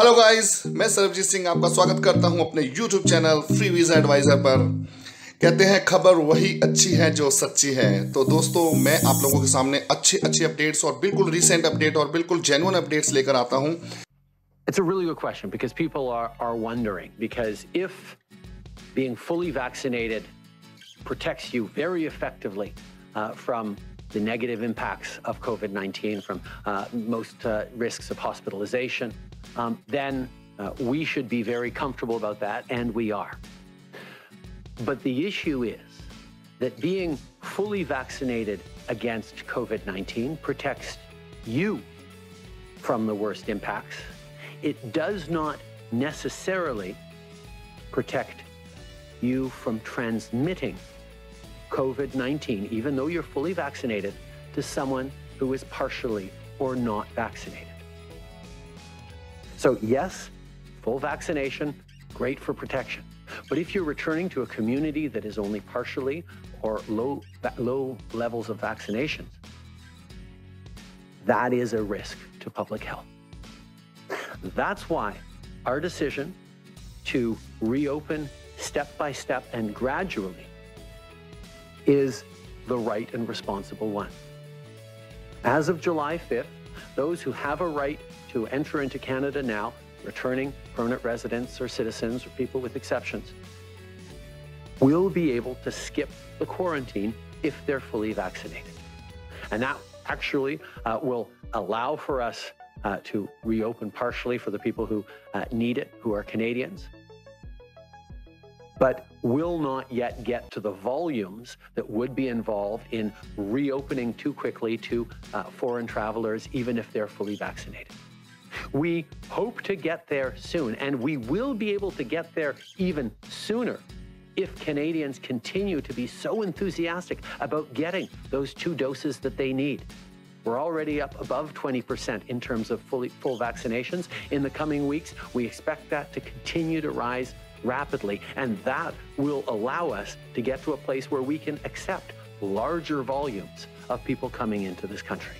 Hello guys मैं सरबजीत सिंह आपका स्वागत करता हूँ अपने YouTube channel free visa advisor पर कहते हैं खबर वही अच्छी है जो सच्ची है तो दोस्तों मैं आप लोगों के सामने अच्छे अच्छे अपडेट्स और बिल्कुल रिसेंट अपडेट और बिल्कुल जेन्युइन अपडेट्स लेकर आता हूँ It's a really good question because people are, are wondering. Because if being fully protects you very effectively uh, from the negative impacts of COVID 19, from uh, most uh, risks of hospitalization, um, then uh, we should be very comfortable about that, and we are. But the issue is that being fully vaccinated against COVID 19 protects you from the worst impacts. It does not necessarily protect you from transmitting COVID 19, even though you're fully vaccinated, to someone who is partially or not vaccinated. So, yes, full vaccination, great for protection. But if you're returning to a community that is only partially or low, low levels of vaccinations, that is a risk to public health. That's why our decision to reopen step by step and gradually is the right and responsible one. As of July 5th, those who have a right to enter into Canada now, returning permanent residents or citizens or people with exceptions, will be able to skip the quarantine if they're fully vaccinated. And that actually uh, will allow for us uh, to reopen partially for the people who uh, need it, who are Canadians, but will not yet get to the volumes that would be involved in reopening too quickly to uh, foreign travelers, even if they're fully vaccinated. We hope to get there soon, and we will be able to get there even sooner if Canadians continue to be so enthusiastic about getting those two doses that they need. We're already up above 20% in terms of fully, full vaccinations. In the coming weeks, we expect that to continue to rise rapidly, and that will allow us to get to a place where we can accept larger volumes of people coming into this country.